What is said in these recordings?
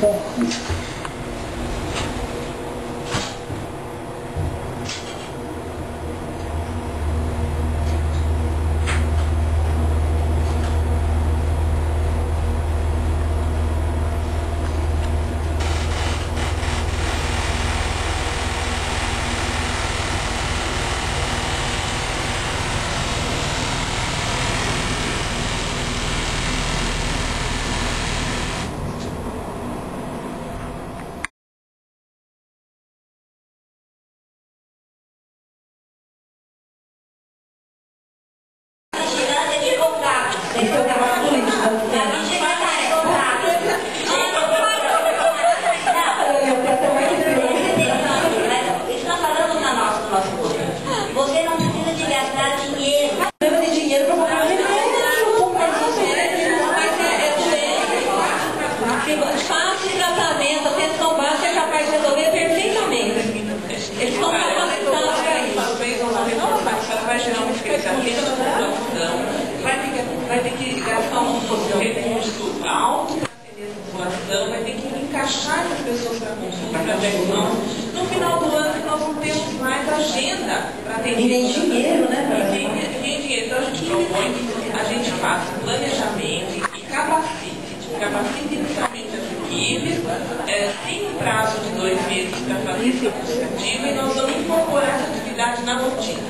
本？Tratamento, atenção básica é capaz de resolver perfeitamente. Eles estão capacitados para isso. Talvez uma renovação, ela vai gerar uma expectativa da população, vai ter que, vai ter que gastar um recurso alto para atender a população, vai ter que encaixar as pessoas para para diagnóstico. No final do ano, nós não temos mais agenda para atender. E nem dinheiro, né, E para- nem, dinheiro. Então, a gente propõe que a gente faça planejamento e capacite. Capacite inicialmente as equipes, é, tem um prazo de dois meses para fazer esse aplicativo e nós vamos incorporar essa atividade na rotina.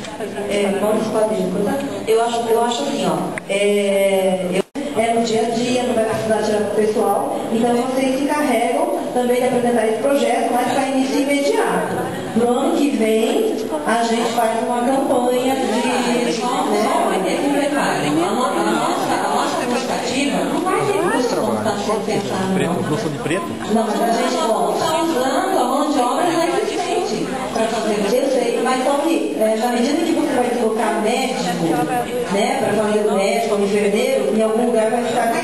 É, vamos fazer coisa. Eu acho, eu acho assim, ó. É, eu- é no dia a dia, não vai precisar tirar para o pessoal. Então vocês se encarregam também de apresentar esse projeto, mas para início imediato. No ano que vem, a gente faz uma campanha de. Só vai Né? ter um detalhe. A no- a nossa, a nossa demonstrativa não vai ter custo como está sendo pensado, não. Não sou de preto? Não, mas a gente está usando a mão de obra inexistente para fazer. Eu sei, mas Tony, é, na medida que você vai colocar médico, né, para fazer o médico, o enfermeiro, em algum lugar vai ficar com